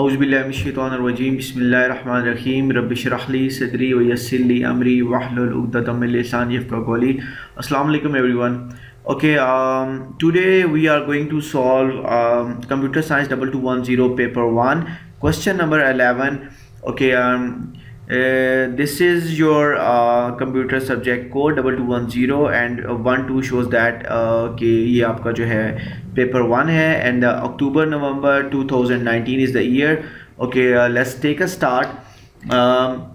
अउज़बिल्लिमिनशैतानिर्रजीम बसमीम रब्बिशरहली सदरी वसली अमरी वहलुल उक़दतम मिन लिसानी यफ़क़हू क़ौली अस्सलाम वालेकुम everyone okay um, today we are to solve um, computer science 2210 paper 1 question number 11 okay um, uh, this is your uh, computer subject code 2210 and uh, 1 2 shows that uh, कि ये आपका जो है paper 1 है and uh, October November 2019 is the year okay uh, let's take a start um,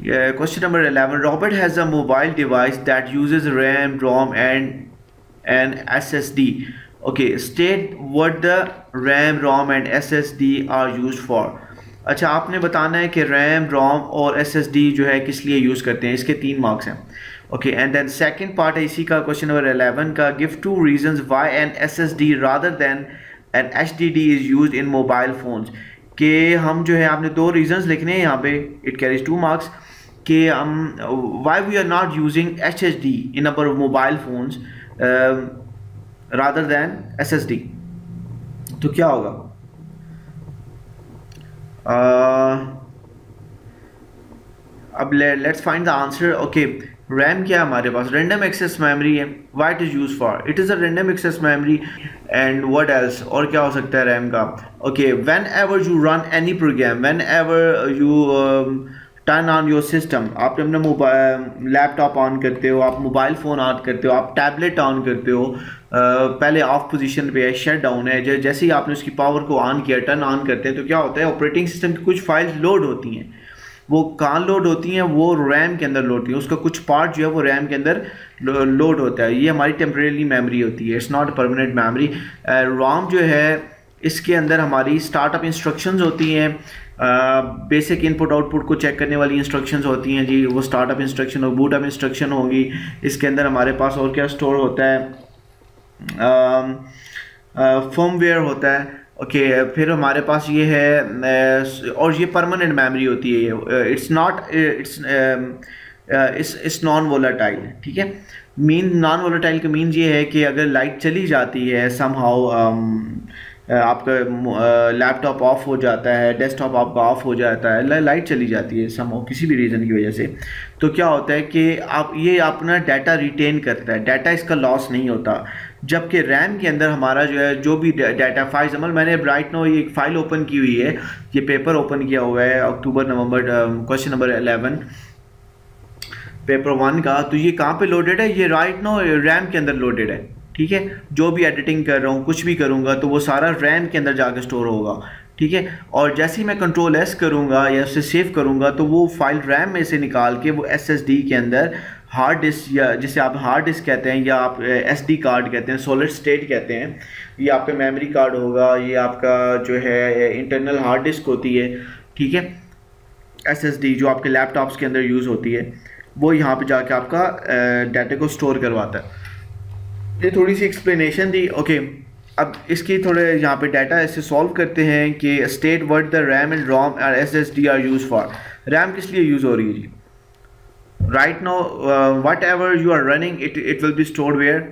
yeah, question number 11 Robert has a mobile device that uses RAM ROM and and SSD okay state what the RAM ROM and SSD are used for अच्छा आपने बताना है कि RAM ROM और SSD जो है किस लिए यूज़ करते हैं? इसके तीन मार्क्स हैं। Okay and then second part है इसी का क्वेश्चन नंबर 11 का। Give two reasons why an SSD rather than an HDD is used in mobile phones कि हम जो है, आपने दो रीजंस लिखने हैं यहाँ पे। इट कैरीज टू मार्क्स कि हम why we are not using H H D in our mobile phones rather than S S D तो क्या होगा? अब let's find the answer okay RAM क्या है हमारे पास? रेंडम एक्सेस मेमोरी है. What is use for it is a random access memory and what else और क्या हो सकता है रैम का? Okay whenever you run any program whenever you turn on your system आप अपना मोबाइल लैपटॉप ऑन करते हो, आप मोबाइल फ़ोन ऑन करते हो, आप टैबलेट ऑन करते हो पहले ऑफ़ पोजीशन पे है शट डाउन है। जैसे ही आपने उसकी पावर को ऑन किया टर्न ऑन करते हैं तो क्या होता है ऑपरेटिंग सिस्टम की कुछ फाइल्स लोड होती हैं। वो कहाँ लोड होती हैं? वो रैम के अंदर लोड होती है। उसका कुछ पार्ट जो है, वो रैम के अंदर लोड होता है। ये हमारी टेम्प्रेरी मेमोरी होती है। It's not permanent memory ROM जो है, इसके अंदर हमारी स्टार्टअप इंस्ट्रक्शंस होती हैं। बेसिक इनपुट आउटपुट को चेक करने वाली इंस्ट्रक्शंस होती हैं जी वो स्टार्टअप इंस्ट्रक्शन और बूटअप इंस्ट्रक्शन होगी। इसके अंदर हमारे पास और क्या स्टोर होता है? फर्मवेयर होता है। ओके okay, फिर हमारे पास ये है और ये परमानेंट मेमोरी होती है ये। इट्स नॉट इट्स इस इस नॉन वोलाटाइल ठीक है? मीन नॉन वोलाटाइल का मीन ये है कि अगर लाइट चली जाती है सम हाउ आपका लैपटॉप ऑफ़ हो जाता है डेस्कटॉप आपका ऑफ़ हो जाता है लाइट चली जाती है सम किसी भी रीज़न की वजह से। तो क्या होता है कि आप, ये अपना डाटा रिटेन करता है डाटा इसका लॉस नहीं होता। जबकि रैम के अंदर हमारा जो है, जो भी डाटा फॉर एग्ज़ाम्पल मैंने राइट नो ये एक फ़ाइल ओपन की हुई है, ये पेपर ओपन किया हुआ है, अक्टूबर, नवंबर question number eleven paper one का तो ये कहाँ पे लोडेड है? ये राइट नो रैम के अंदर लोडेड है। ठीक है? जो भी एडिटिंग कर रहा हूँ, कुछ भी करूँगा तो वो सारा रैम के अंदर जाकर स्टोर होगा, ठीक है? और जैसे ही मैं कंट्रोल एस करूँगा या उसे सेव करूँगा तो वो फ़ाइल रैम में से निकाल के वो एस एस डी के अंदर हार्ड डिस्क या जिसे आप हार्ड डिस्क कहते हैं या आप एस डी कार्ड कहते हैं सोलिड स्टेट कहते हैं, ये आपका मेमोरी कार्ड होगा, ये आपका जो है इंटरनल हार्ड डिस्क होती है, ठीक है? एस एस डी जो आपके लैपटॉप्स के अंदर यूज़ होती है, वो यहाँ पे जाके आपका डाटा को स्टोर करवाता है। ये थोड़ी सी एक्सप्लेनेशन थी ओके अब इसकी थोड़े यहाँ पे डाटा ऐसे सॉल्व करते हैं कि state word the RAM and ROM और S S D are use for RAM किस लिए यूज़ हो रही है जी? Right no whatever you are running it it will be store where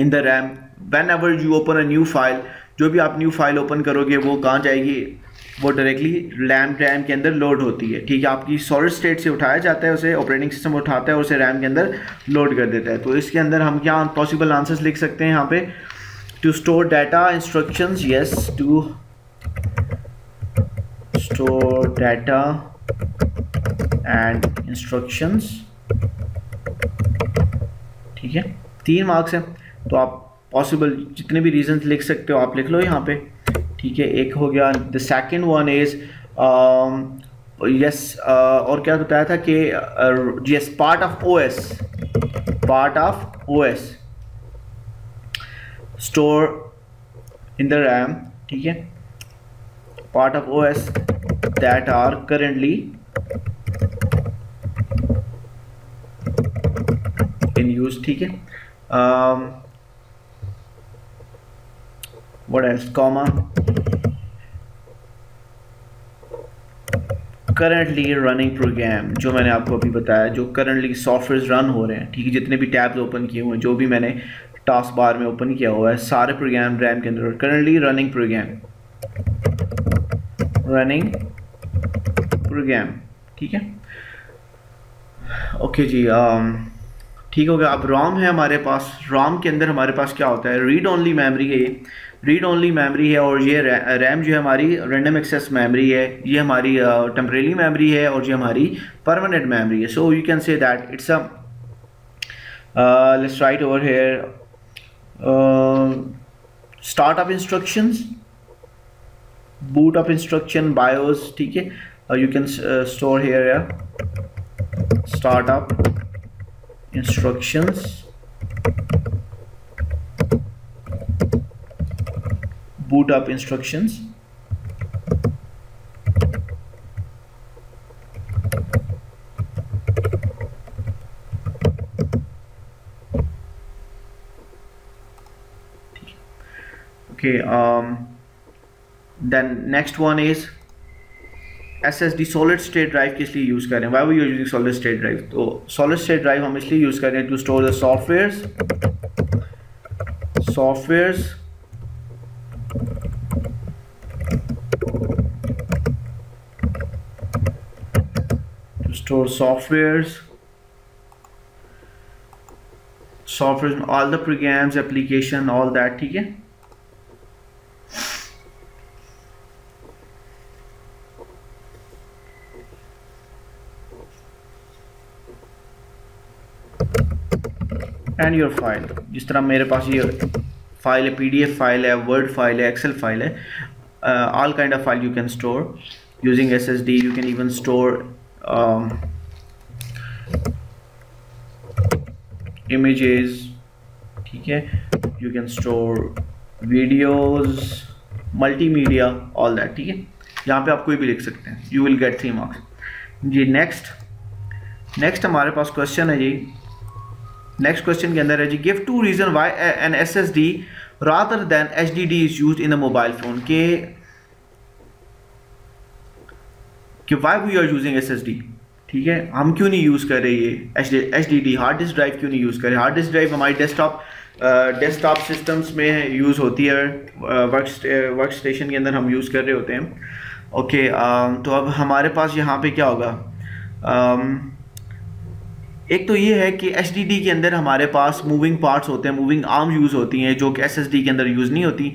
in the RAM whenever you open a new file जो भी आप new file open करोगे, वो कहाँ जाएगी? वो डायरेक्टली रैम रैम के अंदर लोड होती है। ठीक है, आपकी सॉलिड स्टेट से उठाया जाता है, उसे ऑपरेटिंग सिस्टम उठाता है और उसे रैम के अंदर लोड कर देता है। तो इसके अंदर हम क्या पॉसिबल आंसर्स लिख सकते हैं यहाँ पे? To store data instructions yes to store data and instructions ठीक है, तीन मार्क्स हैं। तो आप पॉसिबल जितने भी रीजंस लिख सकते हो, आप लिख लो यहाँ पे। ठीक है एक हो गया। The second one is yes और क्या बताया था कि yes part of O S part of O S store in the RAM ठीक है? Part of S that are currently in use ठीक है? Um, what comma? Currently running program जो मैंने आपको अभी बताया जो करंटली सॉफ्टवेयर रन हो रहे हैं ठीक है जितने भी टैब्स ओपन किए हुए हैं जो भी मैंने टास्क बार में ओपन किया हुआ है सारे प्रोग्राम रैम के अंदर currently running program running program ठीक है? ओके जी um, ठीक हो गया। अब रॉम है हमारे पास। रॉम के अंदर हमारे पास क्या होता है? रीड ओनली मेमोरी है ये। रीड ओनली मेमोरी है और ये रैम जो है हमारी रेंडम एक्सेस मेमोरी है ये हमारी टेम्परेली uh, मेमोरी है और ये हमारी परमानेंट मेमोरी है। So you can say that it's a right over here start up instructions boot up instruction bios ठीक है? you can uh, store here yeah. Startup instructions. Boot up instructions okay um then next one is SSD solid state drive किस लिए use करें why we are using solid state drive तो solid state drive हम इसलिए use करें store the softwares softwares to store softwares. Software all the programs, application, all that, ठीक है? And your file जिस तरह मेरे पास ये फ़ाइल है पीडीएफ फ़ाइल है वर्ड फ़ाइल है एक्सेल फ़ाइल है all kind of file you can store using S S D you can store images, ठीक है? You can store videos multimedia all that ठीक है? यहाँ पे आप कोई भी लिख सकते हैं। You will get three marks ji next next हमारे पास क्वेश्चन है जी। नेक्स्ट क्वेश्चन के अंदर है जी give two reason why an S S D rather than H D D is use in the mobile phone के कि why we are using S S D ठीक है? हम क्यों नहीं यूज़ कर रहे ये H D D hard disk drive क्यों नहीं यूज़ कर रहे? हार्ड डिस्क ड्राइव हमारी डेस्कटॉप डेस्कटॉप सिस्टम्स में यूज़ होती है वर्क वर्क स्टेशन के अंदर हम यूज़ कर रहे होते हैं। ओके तो अब हमारे पास यहाँ पे क्या होगा? एक तो ये है कि एचडीडी के अंदर हमारे पास मूविंग पार्ट्स होते हैं मूविंग आर्म यूज़ होती हैं, जो कि एसएसडी के अंदर यूज़ नहीं होती।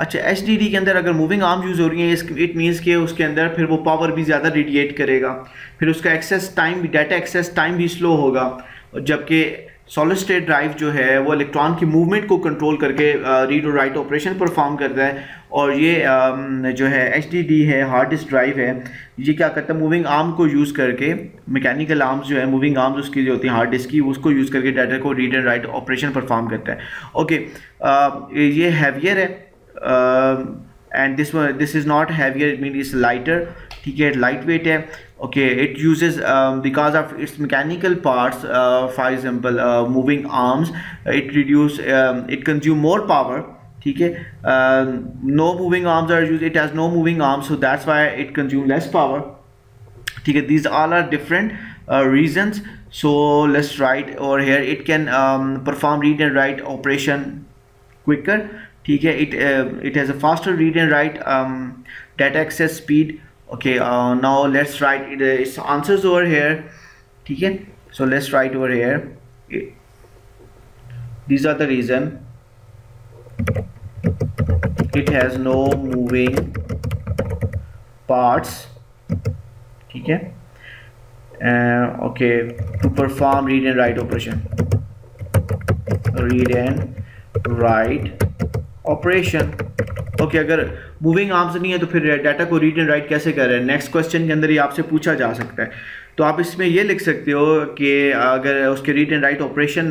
अच्छा एचडीडी के अंदर अगर मूविंग आर्म यूज़ हो रही है इट मीन्स कि उसके अंदर फिर वो पावर भी ज़्यादा रेडिएट करेगा। फिर उसका एक्सेस टाइम भी डाटा एक्सेस टाइम भी स्लो होगा। जबकि सॉलिड स्टेट ड्राइव जो है, वो इलेक्ट्रॉन की मूवमेंट को कंट्रोल करके रीड और राइट ऑपरेशन परफॉर्म करता है। और ये जो है एचडीडी है हार्ड डिस्क ड्राइव है, ये क्या करता है? मूविंग आर्म को यूज़ करके मैकेनिकल आर्म्स जो है मूविंग आर्म्स उसकी जो होती हैं हार्ड डिस्क की, उसको यूज़ करके डाटा को read and write operation perform करता है। ओके ये हैवियर है। and this this is not heavier it mean is lighter ठीक है लाइट वेट है okay it uses um, because of its mechanical parts uh, for example uh, moving arms it reduce um, it consume more power ठीक है no moving arms are used it has no moving arms so that's why it consume less power ठीक है these all are different uh, reasons so let's write over here it can um, perform read and write operation quicker ठीक है it uh, it has a faster read and write um, data access speed okay uh, now let's write its answers over here okay so let's write over here these are the reason it has no moving parts okay uh, okay to perform read and write operation read and write operation okay अगर moving arms नहीं है तो फिर data को read and right कैसे कर रहे हैं? नेक्स्ट क्वेश्चन के अंदर ये आपसे पूछा जा सकता है। तो आप इसमें ये लिख सकते हो कि अगर उसके read and write operation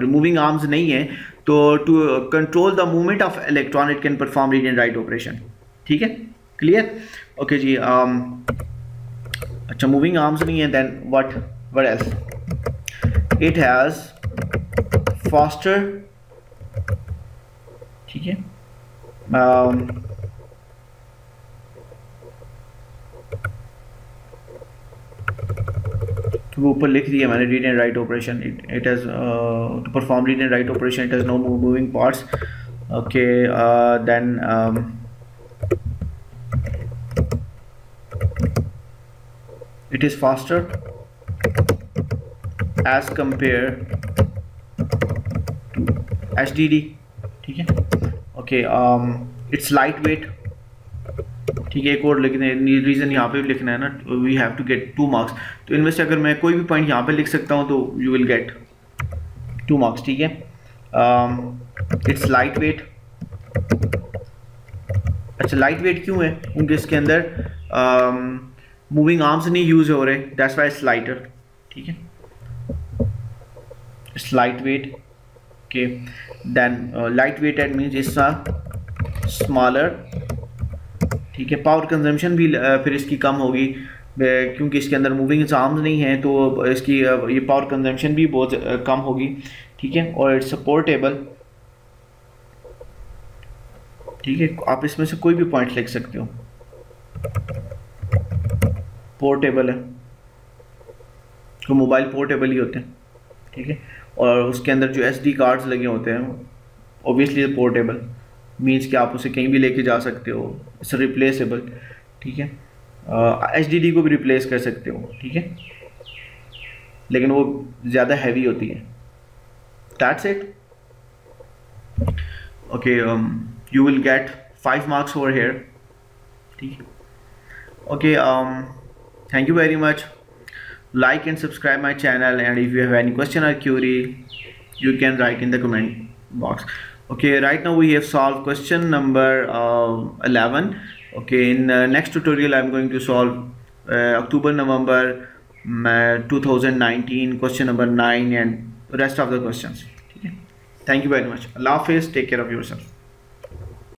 removing arms नहीं है तो to control the movement of electron it can perform read and write operation. ठीक है? क्लियर? ओके जी um, अच्छा मूविंग आर्म्स नहीं है then what what else it has faster ठीक है तो ऊपर लिख दिया मैंने read and write operation it has to perform read and write operation it has no moving parts okay then it is faster as compare to HDD ठीक है? Okay it's light weight ठीक है, एक और लिखने रीज़न यहाँ पे भी लिखना है ना we have to get two marks तो इनमें से अगर मैं कोई भी पॉइंट यहाँ पे लिख सकता हूँ तो you will get two marks ठीक है? इट्स लाइट वेट अच्छा लाइट वेट क्यों है? क्योंकि इसके अंदर मूविंग आर्म्स नहीं यूज़ हो रहे दैट्स वाई इट्स लाइटर ठीक है? It's light weight okay then light weight at means it's smaller ठीक है पावर कंजम्पशन भी uh, फिर इसकी कम होगी क्योंकि इसके अंदर मूविंग आर्म्स नहीं है तो इसकी uh, ये पावर कंजम्पशन भी बहुत uh, कम होगी ठीक है और इट्स पोर्टेबल ठीक है आप इसमें से कोई भी पॉइंट लिख सकते हो। पोर्टेबल है तो मोबाइल पोर्टेबल ही होते हैं ठीक है। और उसके अंदर जो एस डी कार्ड्स लगे होते हैं ओबियसली पोर्टेबल मीन्स कि आप उसे कहीं भी लेके जा सकते हो इट्स रिप्लेसेबल ठीक है? एच डी डी को भी रिप्लेस कर सकते हो, ठीक है? लेकिन वो ज़्यादा हैवी होती है। That's it okay you will get 5 marks over here okay okay thank you very much. Like and subscribe my channel and if you have any question or query you can write in the comment box. Okay right now we have solved question number uh, 11 okay in uh, next tutorial i'm going to solve uh, october november mm, 2019 question number 9 and rest of the questions. Thank you very much. Allah hafiz take care of yourself